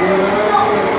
Não.